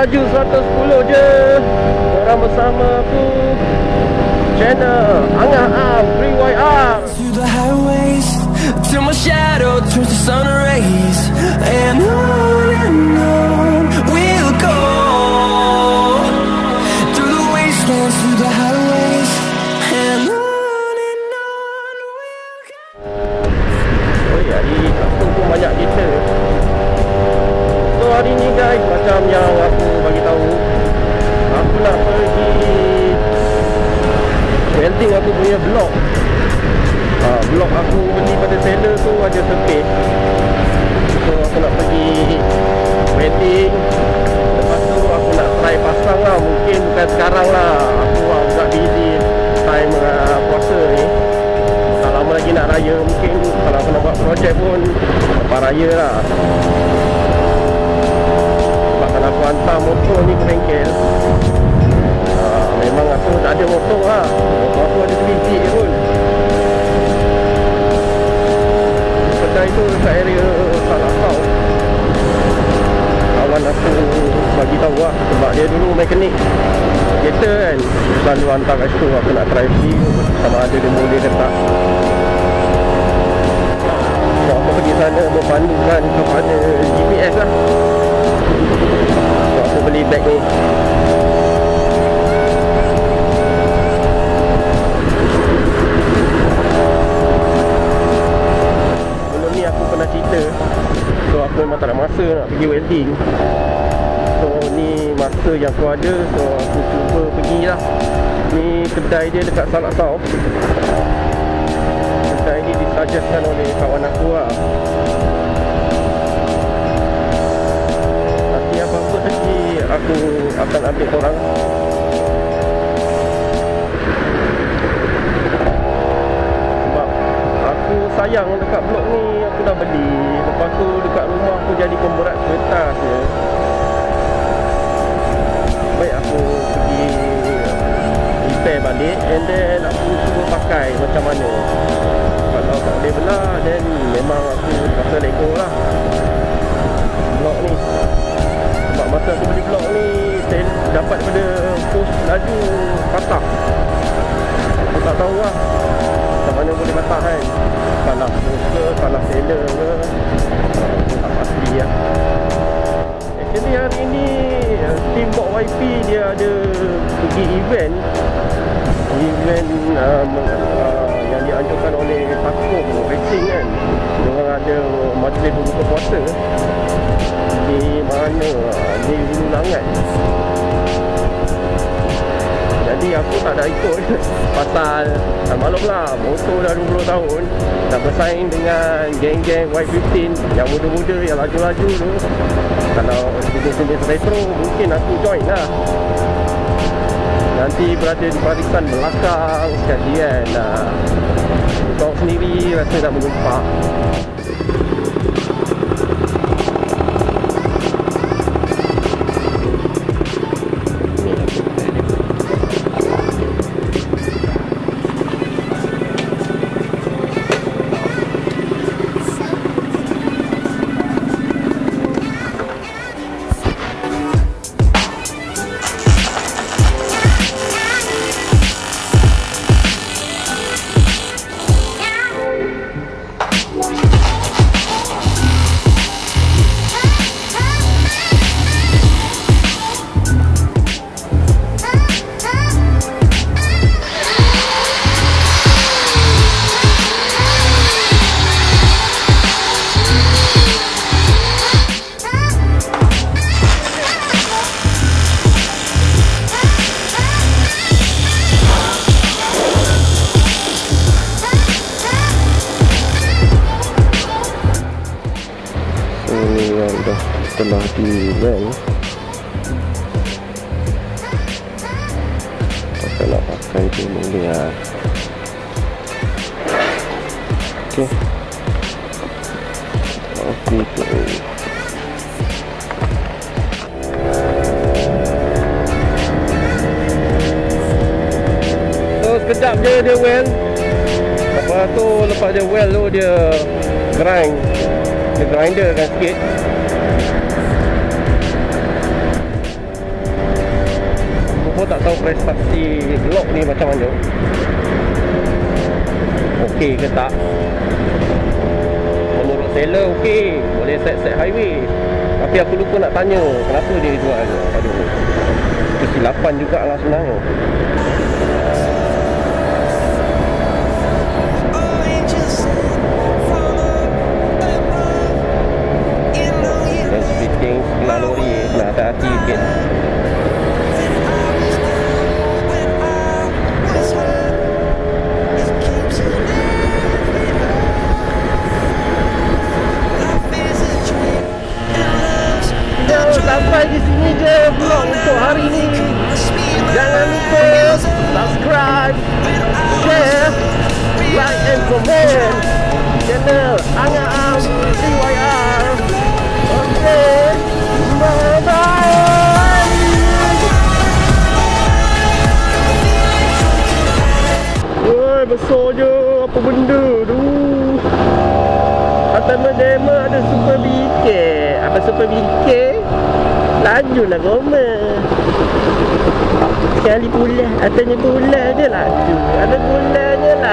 laju 110 je. Orang bersama aku. Channel Angah Am Free YR Through the highways Till my shadow turns to sun rays. And on and on We'll go. Through the wastelands Through the highways. And on and on we'll go. Oh ya, hari Sabtu pun banyak cerita So hari ni guys Macam yang aku aku punya blog ha, Blog aku beli pada seller tu ada space So aku nak pergi Welding Lepas tu aku nak try pasang lah. Mungkin bukan sekarang lah. Aku agak busy Time uh, puasa ni. Tak lama lagi nak raya Mungkin kalau aku nak buat projek pun Lepas raya lah mekanik. Kereta kan Selalu hantar kat situ Aku nak try view Sama ada dia boleh ke tak So aku pergi sana Berpandukan kepada GPS lah. So aku beli bag ni. Sebelum ni aku pernah cerita So aku memang tak ada masa nak pergi welding ni masa yang aku ada So aku cuba pergi lah Ni kedai dia dekat Salak South Kedai ni disuggestkan oleh kawan aku lah. Nanti apa-apa lagi aku akan ambil korang. Sebab aku sayang dekat blok ni Aku dah beli. Lepas tu dekat rumah aku jadi pemberat kertas je go lah. Blok ni. Sebab masa aku beli blok ni Saya dapat daripada post laju patah Aku tak tahu lah. Macam mana boleh patah kan? Salah post ke Salah seller ke? Aku tak pasti lah. Actually hari ni Team Bot YP dia ada pergi event. Event uh, dianjurkan oleh Takum Racing kan. Diorang ada majlis berbuka puasa. Di mana Di Hulu Langat Jadi aku tak ada ikut. Pasal tak maklum lah Motor dah 20 tahun. Dah bersaing dengan geng-geng Y15 Yang muda-muda yang laju-laju tu. Kalau jenis-jenis retro Mungkin aku join lah. Nanti berada di barisan belakang sekali kan Toch niet wie, wat vind je dat moet doen? Telah di rent Kalau nak pakai tu boleh lah. Okay Okay tu sekejap je dia well Lepas tu lepas dia well tu dia grind. Dia grinder kan sikit tak tahu prestasi Glock ni macam mana. Okey ke tak? Menurut seller okey. Boleh set-set highway. Tapi aku lupa nak tanya Kenapa dia jual? Aduh. Kesilapan jugalah sebenarnya sampai di sini je vlog untuk hari ini. Jangan lupa subscribe, share, like and comment channel Anga Am CYR. Besar je apa benda tu. Atas demo ada super BK Apa super BK Laju lah Roma Sekali pula Atasnya pula je laju. Ada pulanya laju Oh mana